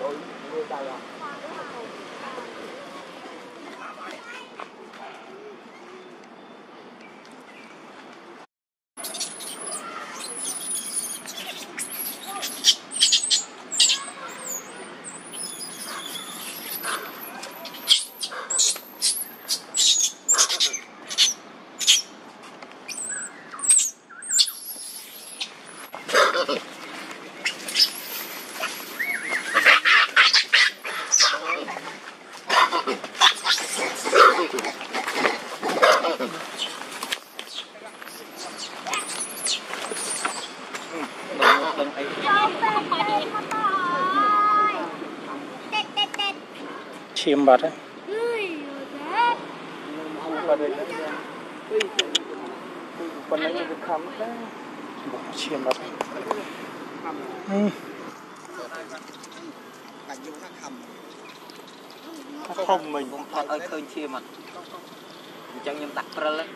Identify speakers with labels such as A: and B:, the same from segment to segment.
A: Đối với. chim bật
B: ấy chim bật ừ. không mình
A: cũng thật ơi
C: khơi chim mà chẳng nhầm đặt ra lên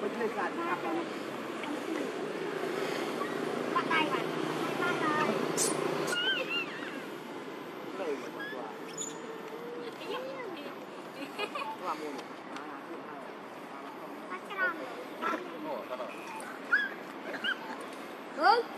C: Hãy subscribe cho kênh Ghiền Mì Gõ Để không bỏ lỡ những video hấp dẫn เลย
D: เหมือนตัวตั
B: วมูล
D: パチラン。も
A: う、ただ。うん。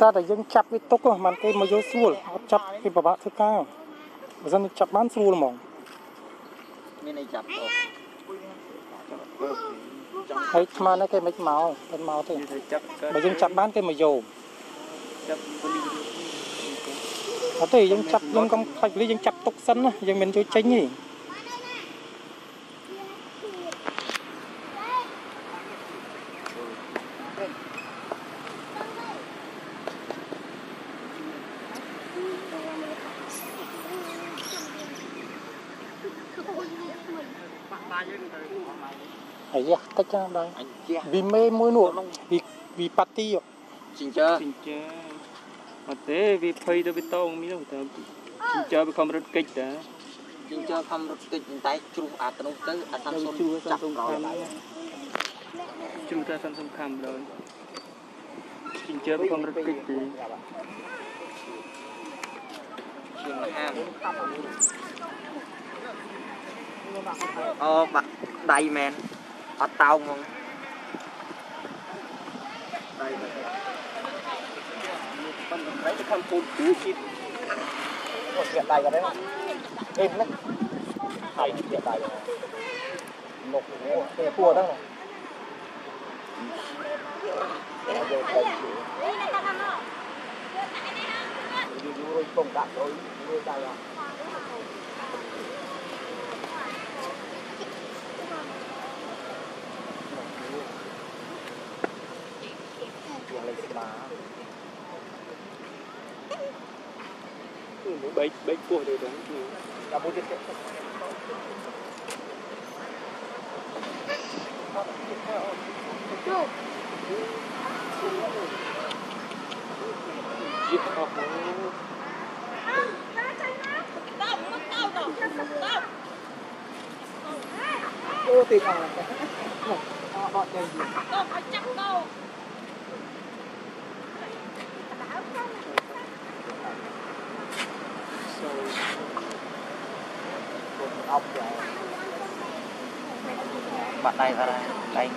A: តែតែយើងចាប់វាទុកហ្នឹងมันគេមកយកស្រួលអត់ចាប់គេពិបាកធ្វើការបើមិនចាប់បានស្រួលហ្មង
C: មានអីចាប់អត់
A: ហើយស្មានតែគេមិនមកមិនមកទេ
B: ទៅចាប់
A: បើយើងចាប់បានគេមកយក
B: ចាប់ពលី
A: អត់ទេយើងចាប់យើងកុំខ្លាចពលីយើងចាប់ទុកសិនណាយើងមិនជួយចេញទេ អាយ៉ាតិចណាស់ដល់
C: អញជះ
A: វីមេមួយនោះវីវីប៉ាទី
C: ជីងជើ
B: ចិញ្ចាអត់ទេវាភ័យទៅវាតងមីនោះតែចិញ្ចាវាខំរត់កិច្ចតា
C: ជីងជើខំរត់តិចតែជ្រុះអាត្នោះទៅអាសាំសុន
B: ជួស
C: ចាប់
B: សំ
C: ក្រោយ
B: ខាន់ជួតែសំសំខាន់ដល់ចិញ្ចាវាខំរត់កិច្ចទេ
C: ឈាមហាមអូបាក់ដៃមែនអត់តោងហ្ម
B: Oh, bak day man.
A: At tao ngon. Đây. Đấy cái con cún cứ chít. Còn hiện đại đấy không? Êm lắm. Hay hiện đại. Nộp cái cua đó này. Rồi công đạn
D: rồi, nuôi ta là baik
A: baik for itu. Kamu dekat. No. Giết học Ô tiền à Bọn tiền gì Không, phải chắc đâu học rồi
B: bắt tay vào đây lấy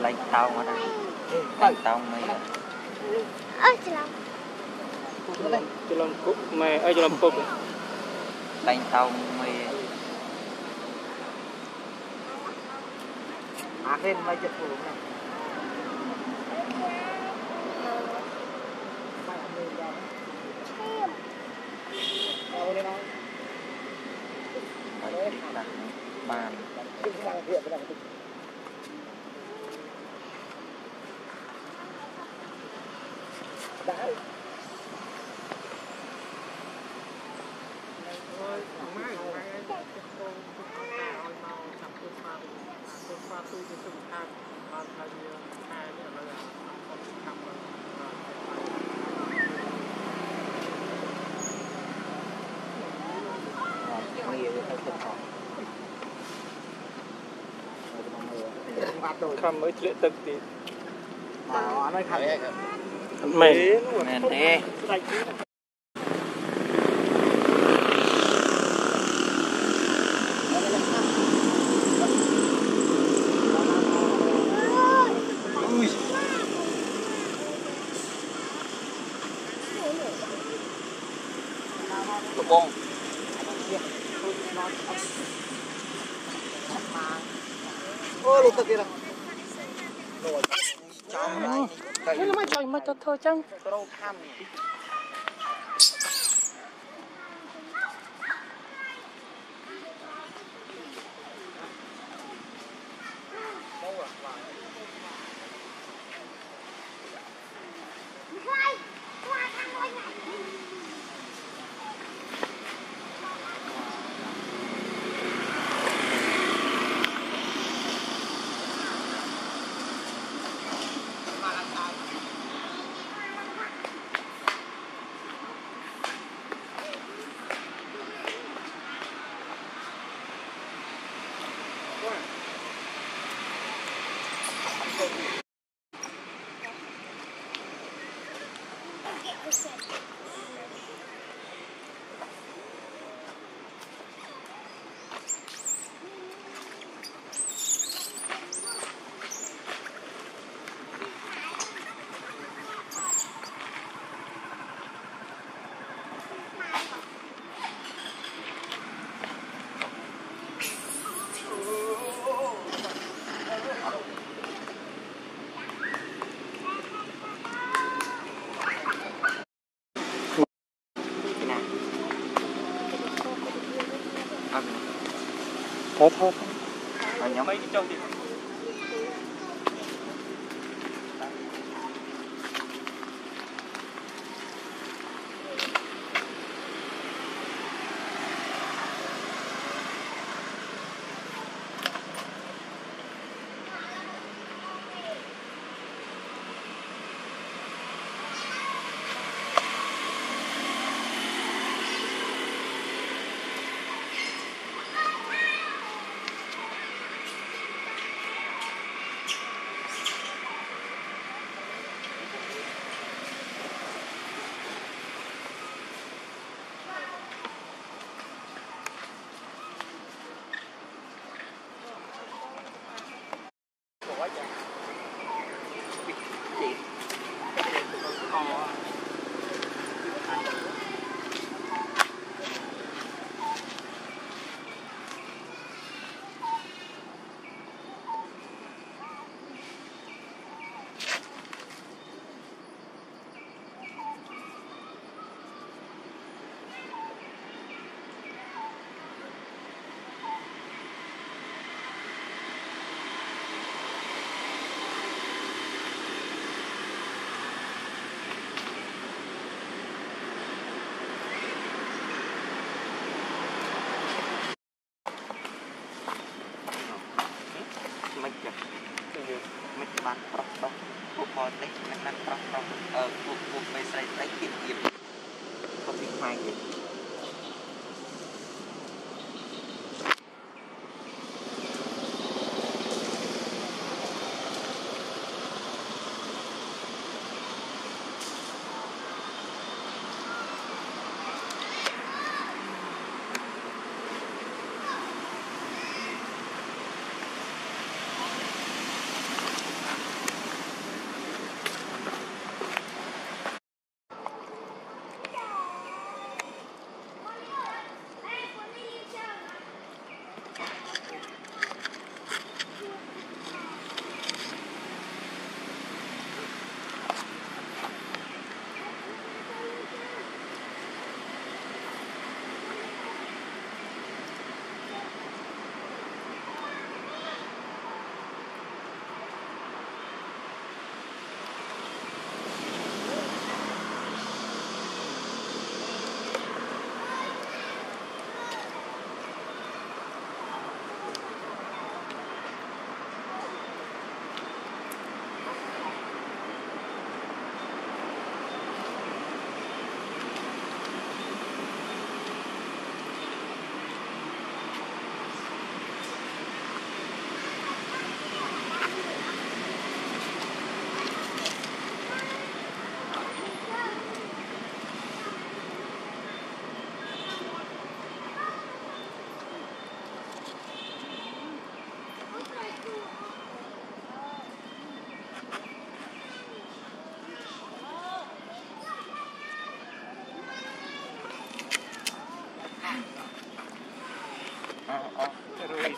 B: lấy tao
A: mà đây. Lấy tao mày ơi
D: chị
B: lòng chị cúc mày ơi chị
A: lòng cúc lấy tao mày à. Khen mày chết phụ này បា
C: ន ដូ
D: ច
B: ខំមើលធ្លាក់ទឹកទៀត
D: បាទអានេះខាត់
B: អត់មែន
A: មែនទេ
B: ស្ដាច់ទៀត
A: កំបង
D: អូលោកទឹកទៀត
A: ចំហើយ
B: នេះមកចុយមកទៅធ្វើចឹង
A: ក្រូខំណា
C: thôi
E: thôi thôi. Mày nhắm mấy cái trâu
C: đi.